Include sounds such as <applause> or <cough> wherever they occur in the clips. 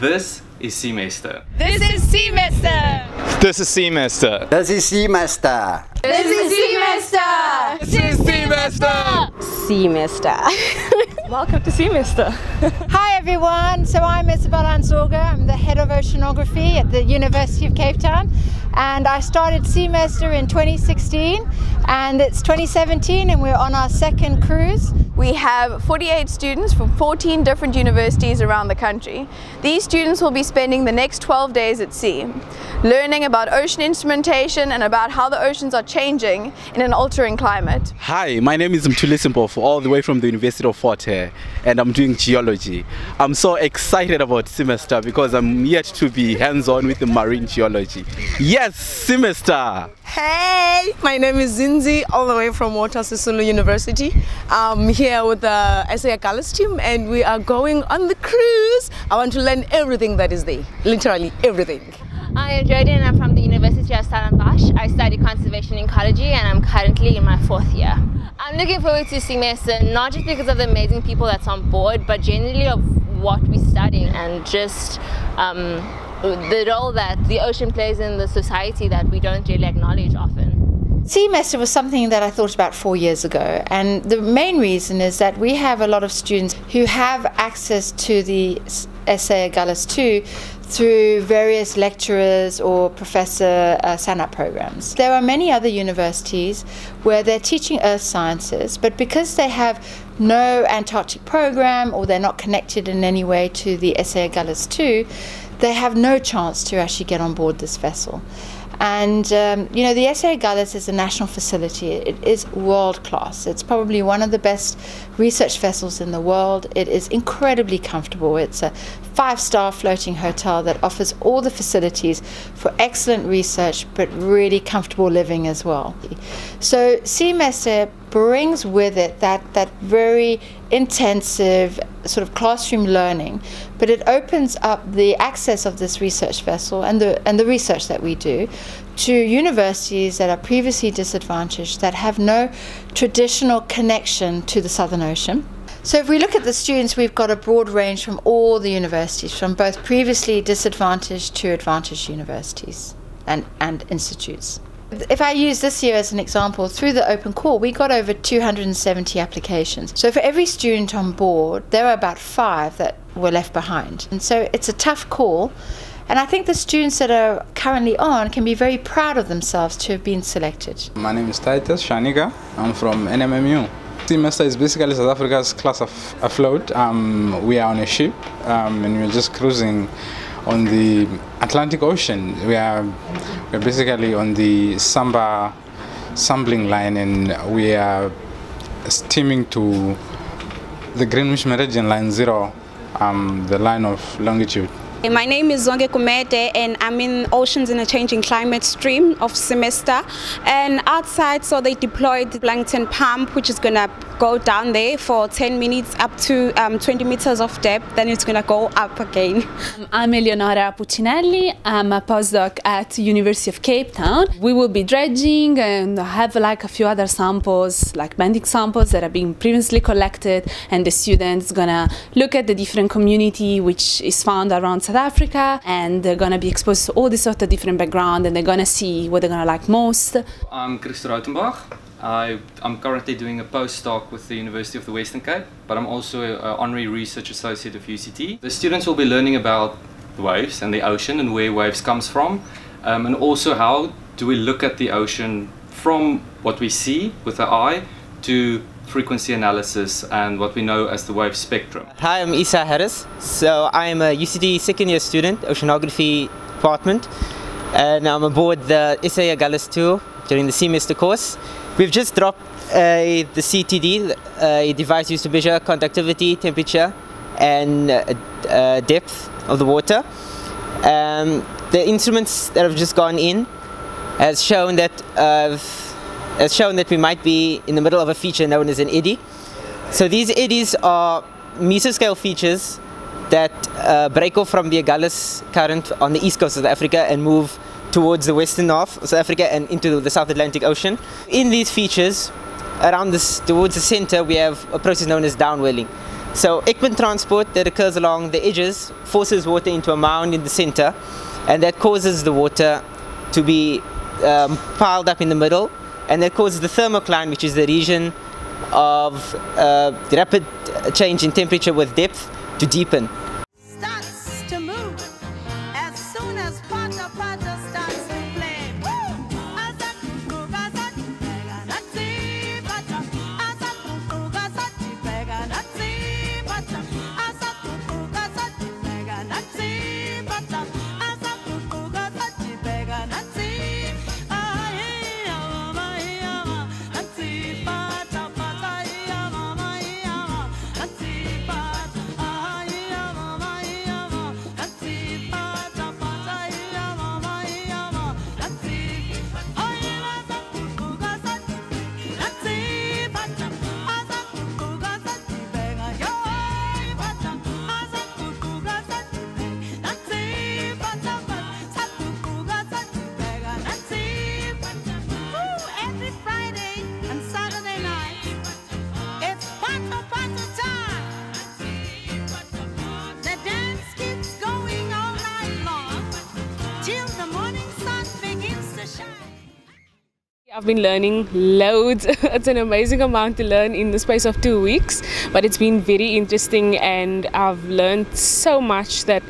This is SEAmester. This is SEAmester. This is SEAmester. This is SEAmester. This is SEAmester. This is SEAmester. SEAmester. <laughs> Welcome to SEAmester. <laughs> Hi everyone. So I'm Isabelle Ansorge. I'm the head of oceanography at the University of Cape Town, and I started SEAmester in 2016, and it's 2017, and we're on our second cruise. We have 48 students from 14 different universities around the country. These students will be spending the next 12 days at sea, learning about ocean instrumentation and about how the oceans are changing in an altering climate. Hi, my name is Mtuli all the way from the University of Fort Hare, and I'm doing geology. I'm so excited about SEAmester because I'm yet to be hands-on with the marine geology. Yes, SEAmester! Hey, my name is Zinzi, all the way from Walter Sisulu University. I'm here with the SA Agulhas team and we are going on the cruise. I want to learn everything that is there, literally everything. I am Jodie and I'm from the University of Stellenbosch. I study conservation ecology and I'm currently in my fourth year. I'm looking forward to SEAmester not just because of the amazing people that's on board, but generally of what we're studying and just um, the role that the ocean plays in the society that we don't really acknowledge often. SEAmester was something that I thought about four years ago, and the main reason is that we have a lot of students who have access to the SA Agulhas 2 through various lecturers or professor uh, SANAP programs. There are many other universities where they're teaching earth sciences, but because they have no Antarctic program or they're not connected in any way to the SA Agulhas 2, they have no chance to actually get on board this vessel. And um, you know, the SA Agulhas is a national facility. It is world class. It's probably one of the best research vessels in the world. It is incredibly comfortable. It's a five star floating hotel that offers all the facilities for excellent research but really comfortable living as well. So, SEAmester brings with it that, that very intensive sort of classroom learning, but it opens up the access of this research vessel and the, and the research that we do to universities that are previously disadvantaged, that have no traditional connection to the Southern Ocean. So, if we look at the students, we've got a broad range from all the universities, from both previously disadvantaged to advantaged universities and, and institutes. If I use this year as an example, through the open call, we got over 270 applications. So for every student on board, there are about five that were left behind. And so it's a tough call. And I think the students that are currently on can be very proud of themselves to have been selected. My name is Titus Shaniga. I'm from NMMU. SEAmester is basically South Africa's class of afloat. Um, we are on a ship um, and we're just cruising on the Atlantic Ocean. We are we're basically on the SAMBA sampling line and we are steaming to the Greenwich Meridian Line Zero, um, the line of longitude. My name is Zonge Kumete and I'm in Oceans in a Changing Climate stream of SEAmester and outside so they deployed the plankton pump which is going to go down there for 10 minutes up to um, 20 meters of depth then it's going to go up again. I'm Eleonora Puccinelli, I'm a postdoc at University of Cape Town. We will be dredging and have like a few other samples like benthic samples that are being previously collected and the students gonna look at the different community which is found around South Africa and they're going to be exposed to all this sort of different background and they're going to see what they're going to like most. I'm Christo Rautenbach. I, am currently doing a postdoc with the University of the Western Cape, but I'm also an honorary research associate of UCT. The students will be learning about the waves and the ocean and where waves comes from, um, and also how do we look at the ocean from what we see with the eye to frequency analysis and what we know as the wave spectrum. Hi, I'm Isa Harris. So I'm a UCT second year student, oceanography department, and I'm aboard the SA Agulhas 2 during the SEAmester course. We've just dropped uh, the CTD, a device used to measure conductivity, temperature, and uh, uh, depth of the water. Um, the instruments that have just gone in has shown that uh, has shown that we might be in the middle of a feature known as an eddy. So these eddies are mesoscale features that uh, break off from the Agulhas current on the east coast of Africa and move towards the western half of South Africa and into the South Atlantic Ocean. In these features, around this, towards the center, we have a process known as downwelling. So Ekman transport that occurs along the edges forces water into a mound in the center and that causes the water to be um, piled up in the middle and that causes the thermocline which is the region of uh, rapid change in temperature with depth to deepen. I've been learning loads. <laughs> it's an amazing amount to learn in the space of two weeks, but it's been very interesting and I've learned so much that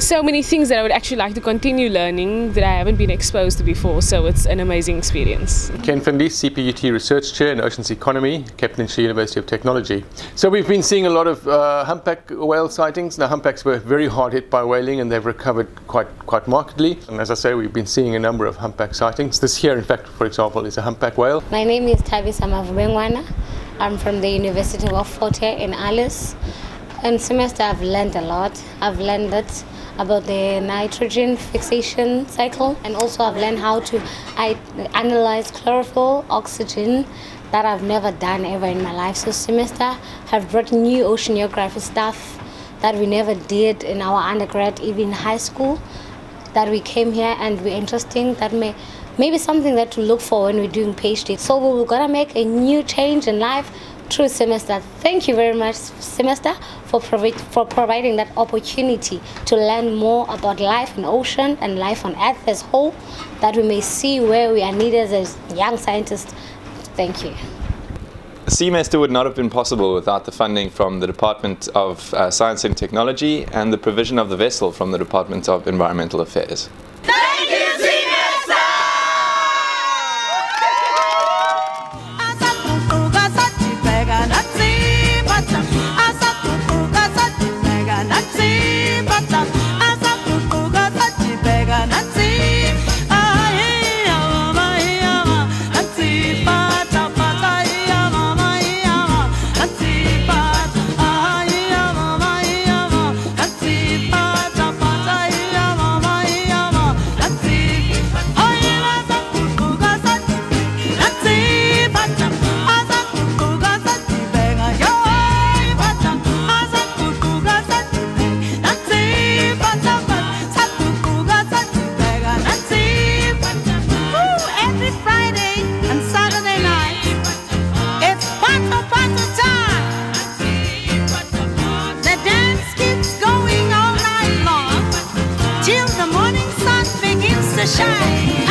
so many things that I would actually like to continue learning that I haven't been exposed to before. So it's an amazing experience. Ken Findlay, CPUT Research Chair in Oceans Economy, Cape Peninsula University of Technology. So we've been seeing a lot of uh, humpback whale sightings. Now humpbacks were very hard hit by whaling and they've recovered quite quite markedly. And as I say, we've been seeing a number of humpback sightings. This here, in fact, for example, is a humpback whale. My name is Tabisa Mavubengwana. I'm from the University of Fort Hare in Alice. In SEAmester, I've learned a lot. I've learned that about the nitrogen fixation cycle, and also I've learned how to I, analyze chlorophyll, oxygen, that I've never done ever in my life. So SEAmester have brought new oceanography stuff that we never did in our undergrad, even high school. That we came here and we're interesting. That may maybe something that to look for when we're doing PhD. So we're gonna make a new change in life through SEAmester. Thank you very much, SEAmester, for, provi- for providing that opportunity to learn more about life in ocean and life on Earth as whole, that we may see where we are needed as young scientists. Thank you. SEAmester would not have been possible without the funding from the Department of uh, Science and Technology and the provision of the vessel from the Department of Environmental Affairs. I